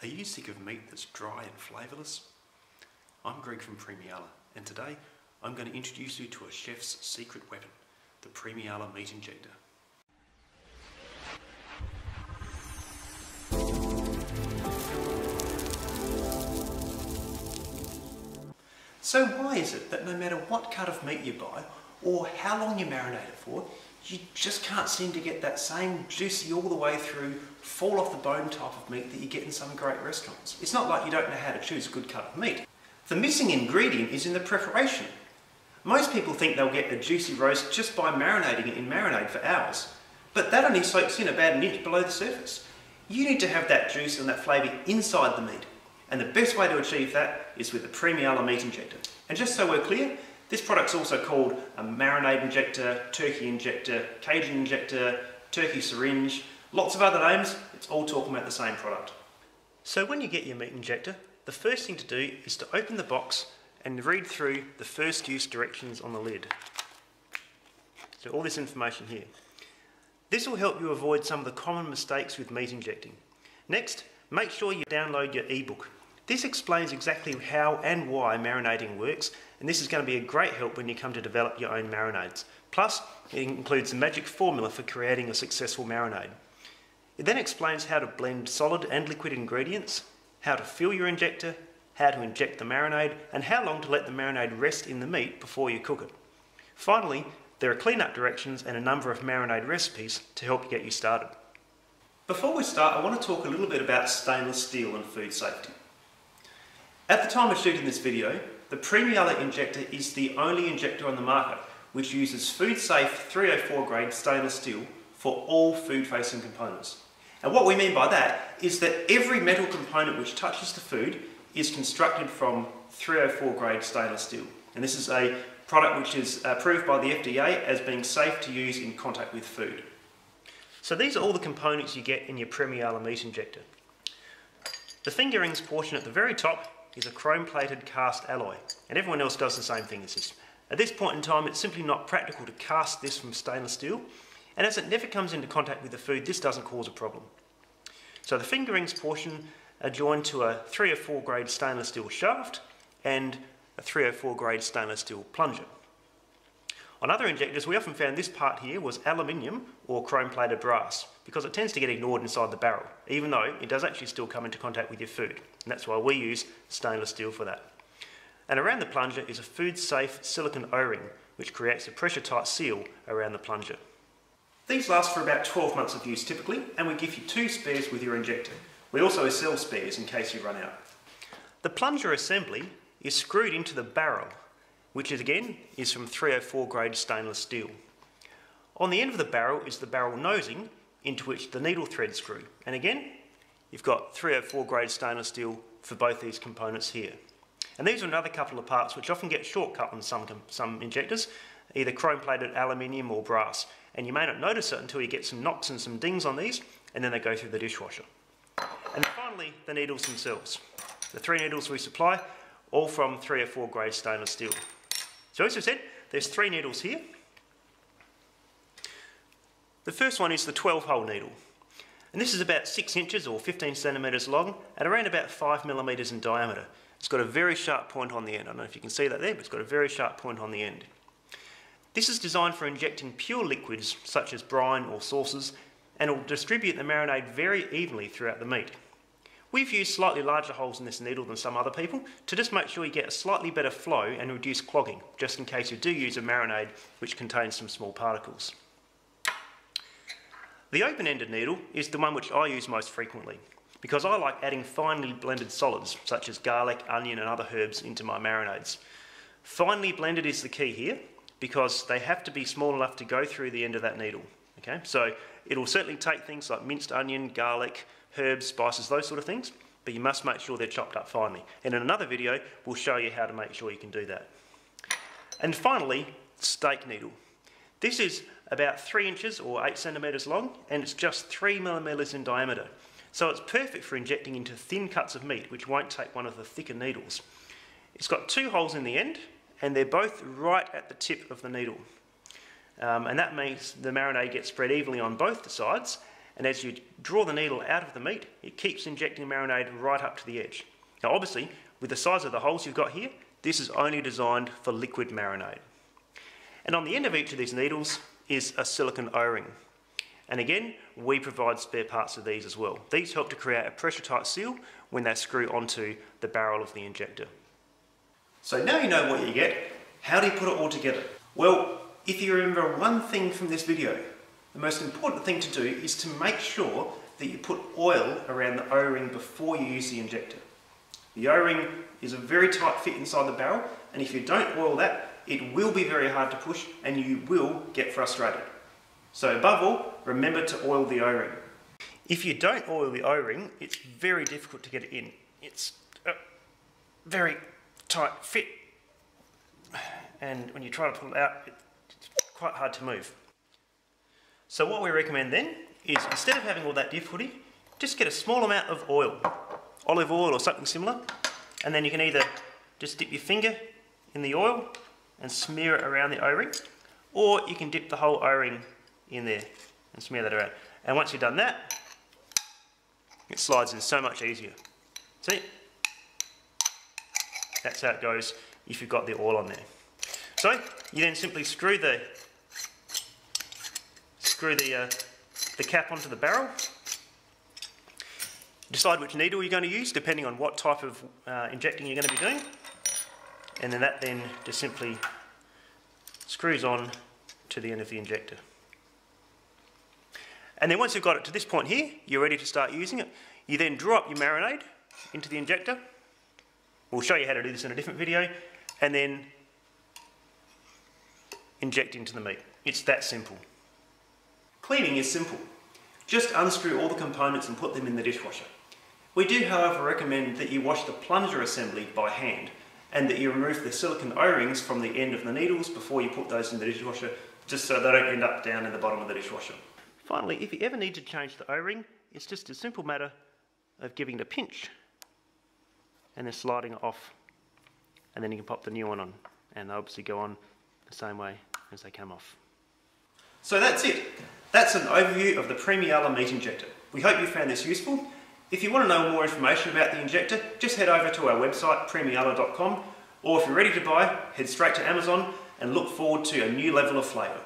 Are you sick of meat that's dry and flavourless? I'm Greg from Premiala, and today I'm going to introduce you to a chef's secret weapon, the Premiala Meat Injector. So why is it that no matter what cut of meat you buy, or how long you marinate it for, you just can't seem to get that same juicy all the way through, fall off the bone type of meat that you get in some great restaurants. It's not like you don't know how to choose a good cut of meat. The missing ingredient is in the preparation. Most people think they'll get a juicy roast just by marinating it in marinade for hours, but that only soaks in about an inch below the surface. You need to have that juice and that flavour inside the meat, and the best way to achieve that is with the Premiala Meat Injector. And just so we're clear, this product's also called a marinade injector, turkey injector, Cajun injector, turkey syringe, lots of other names, it's all talking about the same product. So when you get your meat injector, the first thing to do is to open the box and read through the first use directions on the lid. So all this information here. This will help you avoid some of the common mistakes with meat injecting. Next, make sure you download your ebook. This explains exactly how and why marinating works, and this is going to be a great help when you come to develop your own marinades. Plus, it includes the magic formula for creating a successful marinade. It then explains how to blend solid and liquid ingredients, how to fill your injector, how to inject the marinade, and how long to let the marinade rest in the meat before you cook it. Finally, there are cleanup directions and a number of marinade recipes to help get you started. Before we start, I want to talk a little bit about stainless steel and food safety. At the time of shooting this video, the Premiala injector is the only injector on the market which uses food safe 304 grade stainless steel for all food facing components. And what we mean by that is that every metal component which touches the food is constructed from 304 grade stainless steel. And this is a product which is approved by the FDA as being safe to use in contact with food. So these are all the components you get in your Premiala meat injector. The finger rings portion at the very top is a chrome-plated cast alloy, and everyone else does the same thing as this. At this point in time, it's simply not practical to cast this from stainless steel, and as it never comes into contact with the food, this doesn't cause a problem. So the finger rings portion are joined to a 304 grade stainless steel shaft and a 304 grade stainless steel plunger. On other injectors, we often found this part here was aluminium or chrome-plated brass because it tends to get ignored inside the barrel, even though it does actually still come into contact with your food. And that's why we use stainless steel for that. And around the plunger is a food-safe silicon O-ring, which creates a pressure-tight seal around the plunger. These last for about 12 months of use typically, and we give you two spares with your injector. We also sell spares in case you run out. The plunger assembly is screwed into the barrel which is, again is from 304 grade stainless steel. On the end of the barrel is the barrel nosing into which the needle thread screw. And again, you've got 304 grade stainless steel for both these components here. And these are another couple of parts which often get shortcut on some, some injectors, either chrome-plated aluminium or brass. And you may not notice it until you get some knocks and some dings on these, and then they go through the dishwasher. And finally, the needles themselves. The three needles we supply, all from 304 grade stainless steel. So as I said, there's three needles here. The first one is the 12 hole needle. And this is about 6 inches or 15 centimetres long and around about 5 millimetres in diameter. It's got a very sharp point on the end. I don't know if you can see that there, but it's got a very sharp point on the end. This is designed for injecting pure liquids such as brine or sauces and it will distribute the marinade very evenly throughout the meat. We've used slightly larger holes in this needle than some other people to just make sure you get a slightly better flow and reduce clogging, just in case you do use a marinade which contains some small particles. The open-ended needle is the one which I use most frequently because I like adding finely blended solids such as garlic, onion and other herbs into my marinades. Finely blended is the key here because they have to be small enough to go through the end of that needle. Okay, so it'll certainly take things like minced onion, garlic, herbs, spices, those sort of things, but you must make sure they're chopped up finely. And in another video, we'll show you how to make sure you can do that. And finally, steak needle. This is about 3 inches or 8 centimetres long, and it's just 3 millimetres in diameter. So it's perfect for injecting into thin cuts of meat, which won't take one of the thicker needles. It's got two holes in the end, and they're both right at the tip of the needle. Um, and that means the marinade gets spread evenly on both the sides, and as you draw the needle out of the meat, it keeps injecting marinade right up to the edge. Now obviously, with the size of the holes you've got here, this is only designed for liquid marinade. And on the end of each of these needles is a silicon O-ring. And again, we provide spare parts of these as well. These help to create a pressure tight seal when they screw onto the barrel of the injector. So now you know what you get, how do you put it all together? Well, if you remember one thing from this video, the most important thing to do is to make sure that you put oil around the O-ring before you use the injector. The O-ring is a very tight fit inside the barrel and if you don't oil that, it will be very hard to push and you will get frustrated. So above all, remember to oil the O-ring. If you don't oil the O-ring, it's very difficult to get it in. It's a very tight fit and when you try to pull it out, it's quite hard to move. So what we recommend then is instead of having all that difficulty, just get a small amount of oil, olive oil or something similar, and then you can either just dip your finger in the oil and smear it around the O-ring, or you can dip the whole O-ring in there and smear that around. And once you've done that, it slides in so much easier. See? That's how it goes if you've got the oil on there. So you then simply screw the screw the uh, the cap onto the barrel. Decide which needle you're going to use depending on what type of uh, injecting you're going to be doing. And then that then just simply screws on to the end of the injector. And then once you've got it to this point here, you're ready to start using it. You then drop your marinade into the injector. We'll show you how to do this in a different video. And then inject into the meat. It's that simple. Cleaning is simple. Just unscrew all the components and put them in the dishwasher. We do however recommend that you wash the plunger assembly by hand and that you remove the silicon O-rings from the end of the needles before you put those in the dishwasher just so they don't end up down in the bottom of the dishwasher. Finally, if you ever need to change the O-ring, it's just a simple matter of giving it a pinch and then sliding it off and then you can pop the new one on and they obviously go on the same way as they come off. So that's it. That's an overview of the Premiala meat injector. We hope you found this useful. If you want to know more information about the injector, just head over to our website, premiala.com, or if you're ready to buy, head straight to Amazon and look forward to a new level of flavour.